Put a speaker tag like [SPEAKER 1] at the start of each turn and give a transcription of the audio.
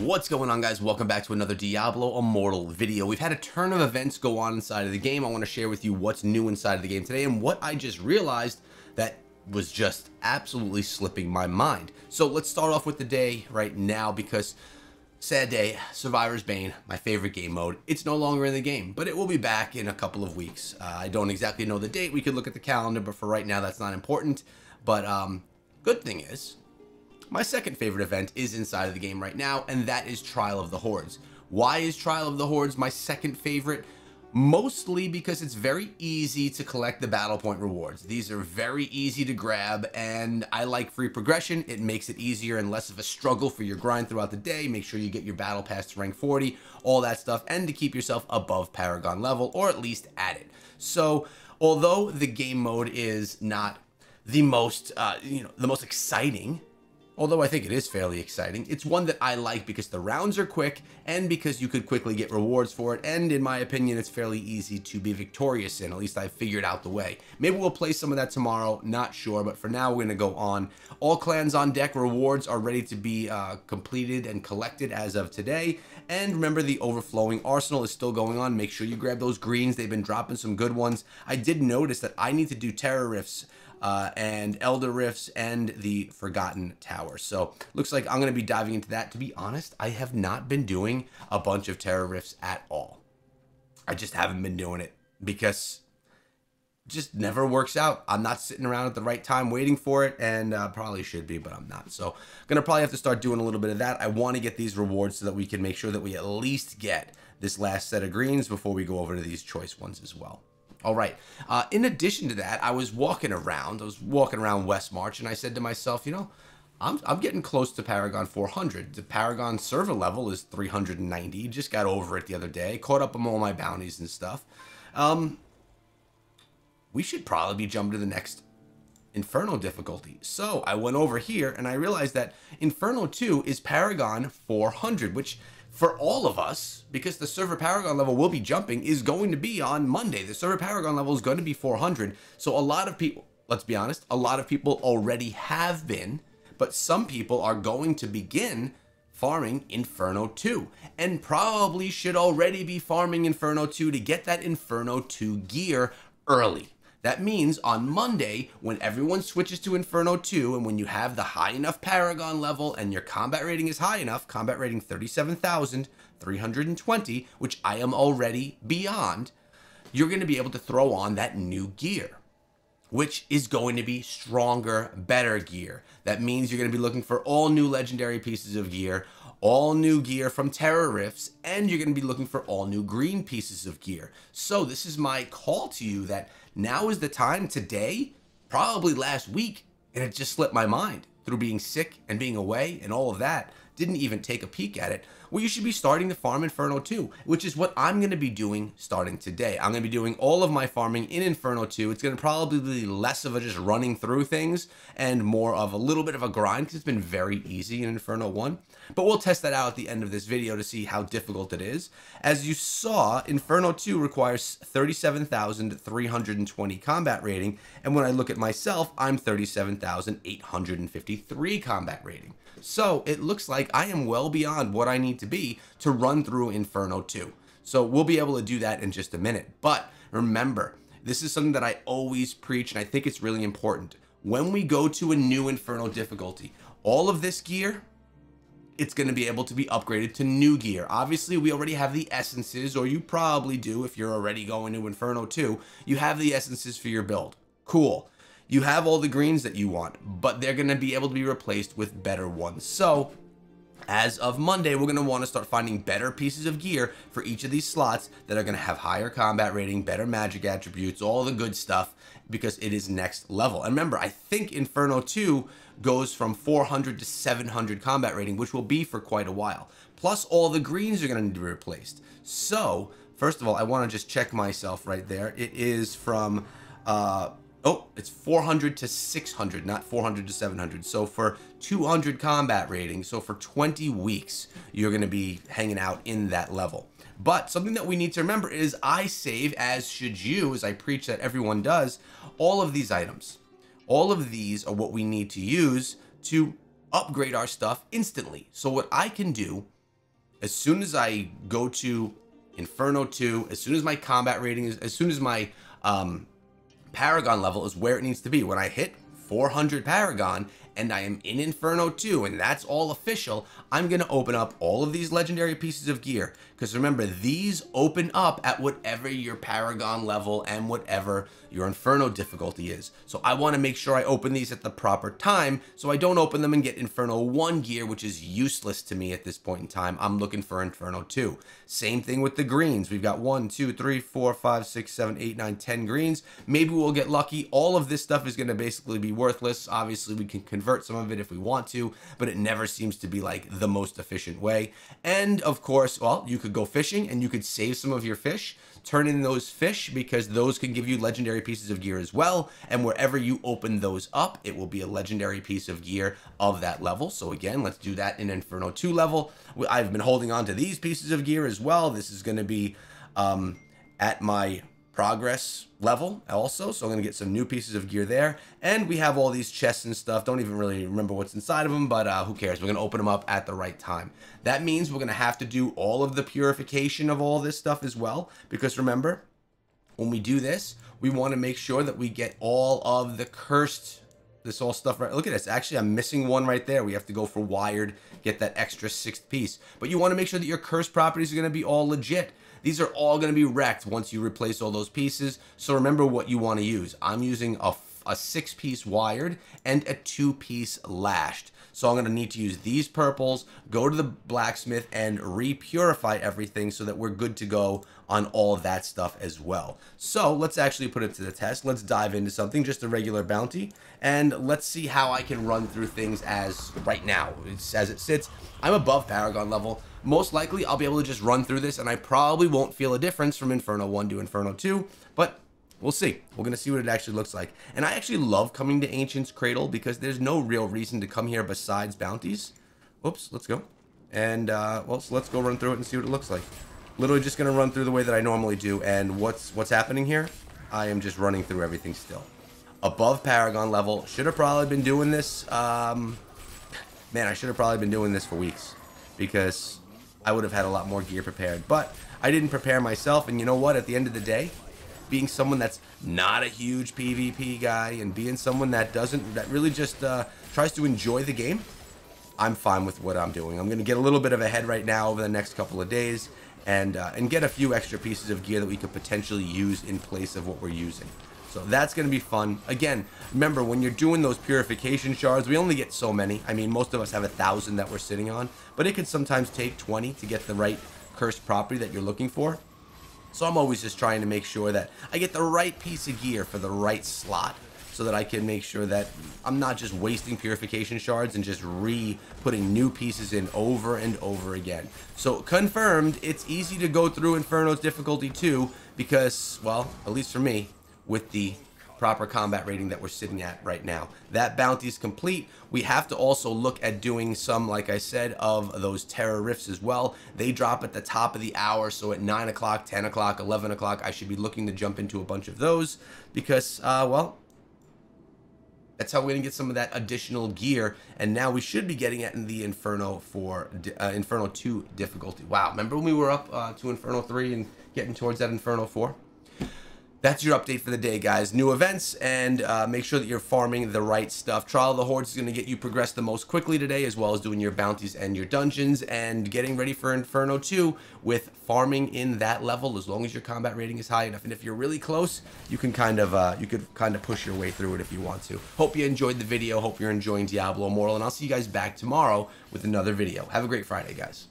[SPEAKER 1] What's going on guys? Welcome back to another Diablo Immortal video. We've had a turn of events go on inside of the game. I want to share with you what's new inside of the game today and what I just realized that was just absolutely slipping my mind. So let's start off with the day right now because sad day, Survivor's Bane, my favorite game mode. It's no longer in the game, but it will be back in a couple of weeks. Uh, I don't exactly know the date. We could look at the calendar, but for right now, that's not important. But um, good thing is, my second favorite event is inside of the game right now, and that is Trial of the Hordes. Why is Trial of the Hordes my second favorite? Mostly because it's very easy to collect the battle point rewards. These are very easy to grab, and I like free progression. It makes it easier and less of a struggle for your grind throughout the day. Make sure you get your battle pass to rank 40, all that stuff, and to keep yourself above Paragon level, or at least at it. So, although the game mode is not the most, uh, you know, the most exciting although I think it is fairly exciting. It's one that I like because the rounds are quick and because you could quickly get rewards for it, and in my opinion, it's fairly easy to be victorious in. At least I've figured out the way. Maybe we'll play some of that tomorrow, not sure, but for now we're going to go on. All clans on deck rewards are ready to be uh, completed and collected as of today, and remember the overflowing arsenal is still going on. Make sure you grab those greens. They've been dropping some good ones. I did notice that I need to do terror uh, and Elder Rifts and the Forgotten Tower. So looks like I'm going to be diving into that. To be honest, I have not been doing a bunch of Terror Rifts at all. I just haven't been doing it because just never works out. I'm not sitting around at the right time waiting for it, and uh, probably should be, but I'm not. So I'm gonna probably have to start doing a little bit of that. I want to get these rewards so that we can make sure that we at least get this last set of greens before we go over to these choice ones as well. All right. Uh, in addition to that, I was walking around. I was walking around West March, and I said to myself, you know, I'm, I'm getting close to Paragon 400. The Paragon server level is 390. Just got over it the other day. Caught up on all my bounties and stuff. Um, we should probably be jumping to the next Inferno difficulty. So I went over here and I realized that Inferno 2 is Paragon 400, which for all of us, because the server Paragon level will be jumping, is going to be on Monday. The server Paragon level is going to be 400. So a lot of people, let's be honest, a lot of people already have been, but some people are going to begin farming Inferno 2 and probably should already be farming Inferno 2 to get that Inferno 2 gear early. That means on Monday, when everyone switches to Inferno 2 and when you have the high enough Paragon level and your combat rating is high enough, combat rating 37,320, which I am already beyond, you're going to be able to throw on that new gear which is going to be stronger, better gear. That means you're going to be looking for all new legendary pieces of gear, all new gear from Terror Rifts, and you're going to be looking for all new green pieces of gear. So this is my call to you that now is the time today, probably last week, and it just slipped my mind through being sick and being away and all of that. Didn't even take a peek at it well, you should be starting the Farm Inferno 2, which is what I'm going to be doing starting today. I'm going to be doing all of my farming in Inferno 2. It's going to probably be less of a just running through things and more of a little bit of a grind because it's been very easy in Inferno 1. But we'll test that out at the end of this video to see how difficult it is. As you saw, Inferno 2 requires 37,320 combat rating, and when I look at myself, I'm 37,853 combat rating. So it looks like I am well beyond what I need to be to run through Inferno 2. So we'll be able to do that in just a minute. But remember, this is something that I always preach and I think it's really important. When we go to a new Inferno difficulty, all of this gear, it's going to be able to be upgraded to new gear. Obviously, we already have the essences, or you probably do if you're already going to Inferno 2. You have the essences for your build. Cool you have all the greens that you want, but they're going to be able to be replaced with better ones. So as of Monday, we're going to want to start finding better pieces of gear for each of these slots that are going to have higher combat rating, better magic attributes, all the good stuff, because it is next level. And remember, I think Inferno 2 goes from 400 to 700 combat rating, which will be for quite a while. Plus, all the greens are going to need to be replaced. So, first of all, I want to just check myself right there. It is from... Uh, Oh, it's 400 to 600, not 400 to 700. So for 200 combat rating, so for 20 weeks, you're going to be hanging out in that level. But something that we need to remember is I save, as should you, as I preach that everyone does, all of these items. All of these are what we need to use to upgrade our stuff instantly. So what I can do as soon as I go to Inferno 2, as soon as my combat rating is, as soon as my um, Paragon level is where it needs to be. When I hit 400 Paragon and I am in Inferno 2 and that's all official, I'm going to open up all of these legendary pieces of gear. Because remember, these open up at whatever your Paragon level and whatever your Inferno difficulty is. So I want to make sure I open these at the proper time so I don't open them and get Inferno 1 gear, which is useless to me at this point in time. I'm looking for Inferno 2. Same thing with the greens. We've got 1, 2, 3, 4, 5, 6, 7, 8, 9, 10 greens. Maybe we'll get lucky. All of this stuff is going to basically be worthless. Obviously, we can convert some of it if we want to, but it never seems to be like the most efficient way. And of course, well, you could go fishing and you could save some of your fish, turn in those fish because those can give you legendary pieces of gear as well. And wherever you open those up, it will be a legendary piece of gear of that level. So again, let's do that in Inferno 2 level. I've been holding on to these pieces of gear as well. This is going to be um, at my progress level also. So I'm going to get some new pieces of gear there. And we have all these chests and stuff. Don't even really remember what's inside of them, but uh, who cares? We're going to open them up at the right time. That means we're going to have to do all of the purification of all this stuff as well. Because remember, when we do this, we want to make sure that we get all of the cursed this all stuff right look at this actually i'm missing one right there we have to go for wired get that extra sixth piece but you want to make sure that your cursed properties are going to be all legit these are all going to be wrecked once you replace all those pieces. So remember what you want to use. I'm using a, a six piece wired and a two piece lashed. So I'm going to need to use these purples, go to the blacksmith and re-purify everything so that we're good to go on all that stuff as well. So let's actually put it to the test. Let's dive into something, just a regular bounty, and let's see how I can run through things as right now. It's, as it sits, I'm above Paragon level most likely I'll be able to just run through this and I probably won't feel a difference from Inferno 1 to Inferno 2, but we'll see. We're going to see what it actually looks like. And I actually love coming to Ancient's Cradle because there's no real reason to come here besides bounties. Oops, let's go. And, uh, well, so let's go run through it and see what it looks like. Literally just going to run through the way that I normally do. And what's what's happening here? I am just running through everything still. Above Paragon level. Should have probably been doing this. Um, man, I should have probably been doing this for weeks. Because I would have had a lot more gear prepared. But I didn't prepare myself, and you know what? At the end of the day, being someone that's not a huge PvP guy and being someone that doesn't, that really just uh, tries to enjoy the game, I'm fine with what I'm doing. I'm going to get a little bit of a head right now over the next couple of days and, uh, and get a few extra pieces of gear that we could potentially use in place of what we're using. So that's going to be fun. Again, remember, when you're doing those purification shards, we only get so many. I mean, most of us have a thousand that we're sitting on, but it could sometimes take 20 to get the right cursed property that you're looking for. So I'm always just trying to make sure that I get the right piece of gear for the right slot so that I can make sure that I'm not just wasting purification shards and just re-putting new pieces in over and over again. So confirmed, it's easy to go through Inferno's difficulty too because, well, at least for me, with the proper combat rating that we're sitting at right now. That bounty is complete. We have to also look at doing some, like I said, of those terror rifts as well. They drop at the top of the hour, so at 9 o'clock, 10 o'clock, 11 o'clock, I should be looking to jump into a bunch of those because, uh, well, that's how we're going to get some of that additional gear. And now we should be getting it in the Inferno for uh, Inferno 2 difficulty. Wow, remember when we were up uh, to Inferno 3 and getting towards that Inferno 4? That's your update for the day, guys. New events, and uh, make sure that you're farming the right stuff. Trial of the Hordes is going to get you progress the most quickly today, as well as doing your bounties and your dungeons, and getting ready for Inferno 2 with farming in that level, as long as your combat rating is high enough. And if you're really close, you can kind of uh, you could kind of push your way through it if you want to. Hope you enjoyed the video. Hope you're enjoying Diablo Immortal, and I'll see you guys back tomorrow with another video. Have a great Friday, guys.